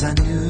Cause I knew.